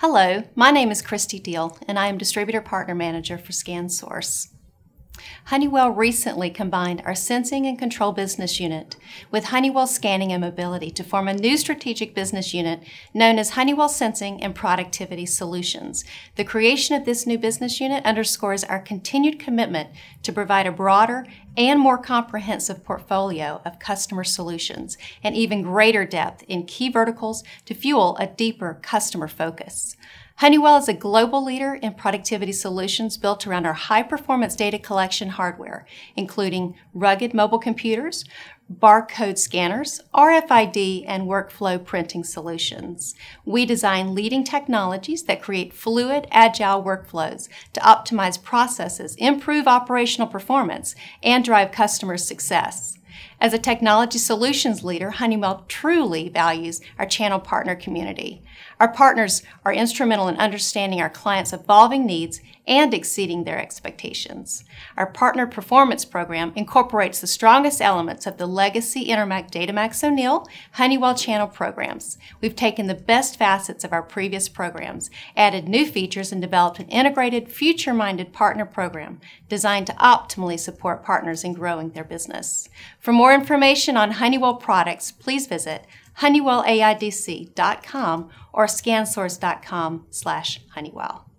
Hello, my name is Christy Deal, and I am Distributor Partner Manager for ScanSource. Honeywell recently combined our Sensing and Control business unit with Honeywell Scanning and Mobility to form a new strategic business unit known as Honeywell Sensing and Productivity Solutions. The creation of this new business unit underscores our continued commitment to provide a broader and more comprehensive portfolio of customer solutions and even greater depth in key verticals to fuel a deeper customer focus. Honeywell is a global leader in productivity solutions built around our high performance data collection hardware, including rugged mobile computers, barcode scanners, RFID, and workflow printing solutions. We design leading technologies that create fluid, agile workflows to optimize processes, improve operational performance, and drive customer success. As a technology solutions leader, Honeywell truly values our channel partner community. Our partners are instrumental in understanding our clients' evolving needs and exceeding their expectations. Our Partner Performance Program incorporates the strongest elements of the legacy Intermec Datamax O'Neil Honeywell channel programs. We've taken the best facets of our previous programs, added new features, and developed an integrated, future minded partner program designed to optimally support partners in growing their business. For more information on Honeywell products, please visit honeywell.aidc.com or scansource.com slash honeywell.